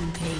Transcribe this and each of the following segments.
Rampage.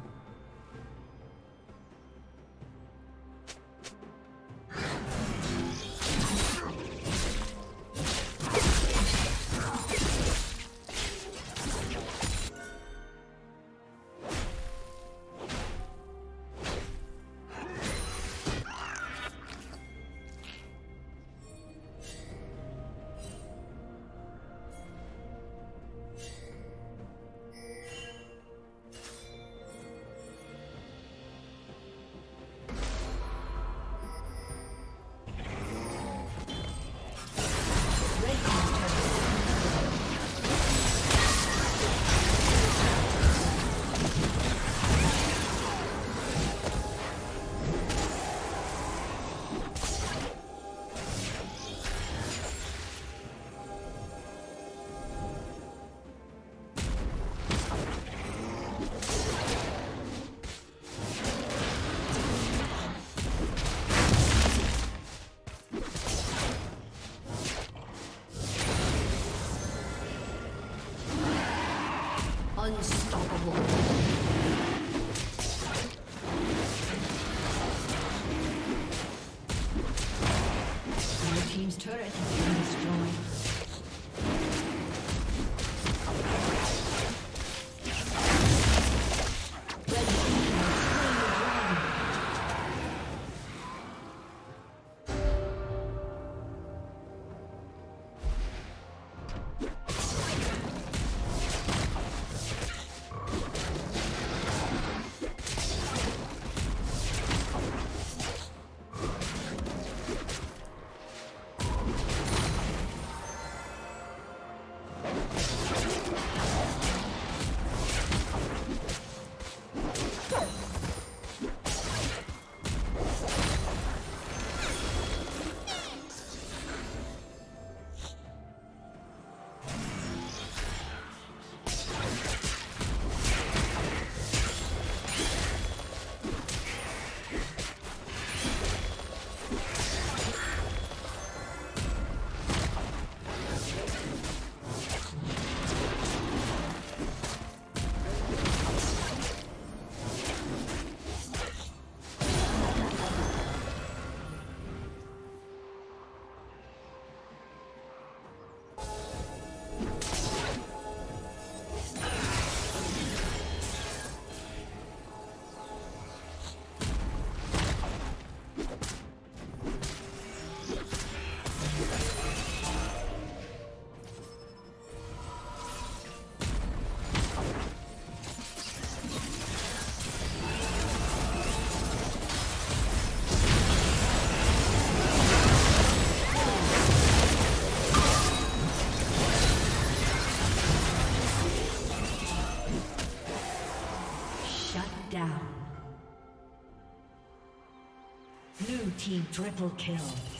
Team triple kill.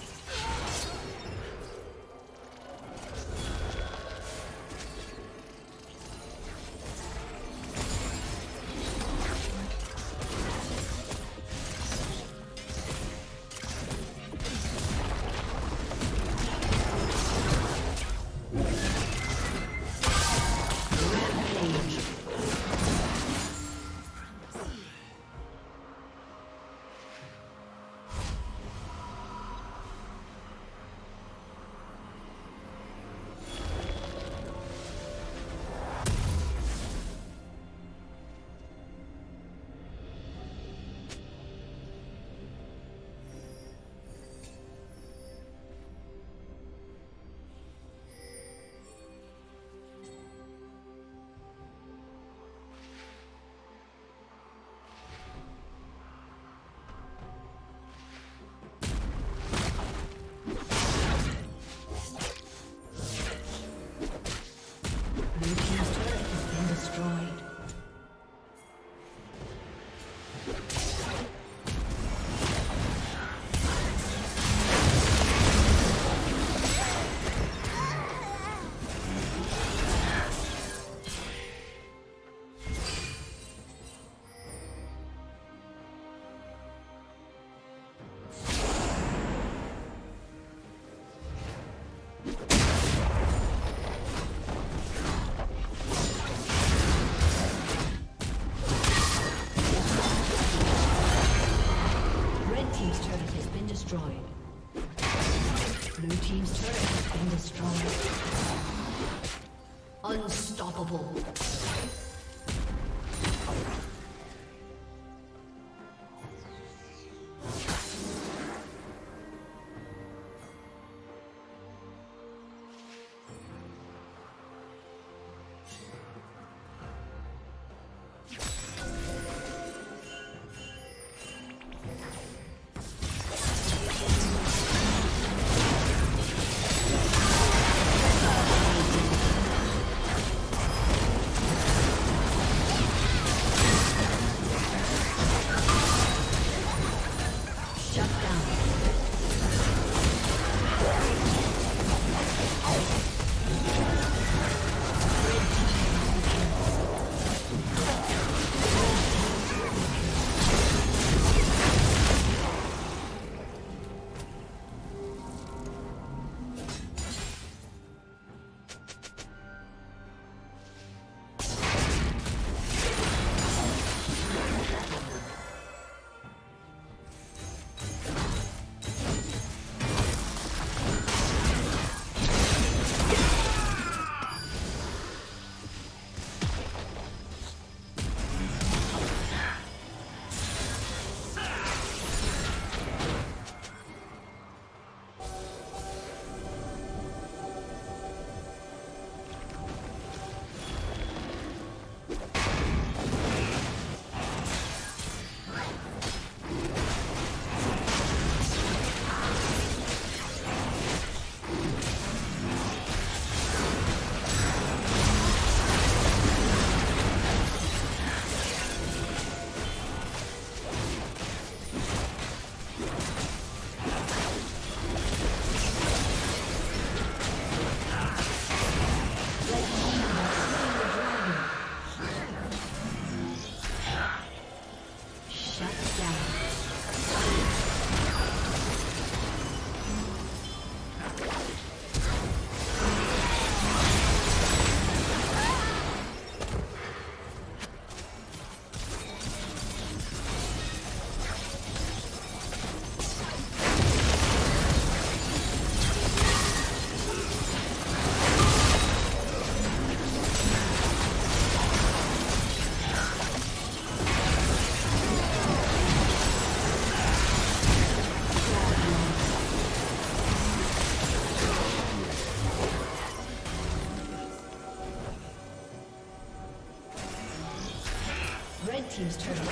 Team's turret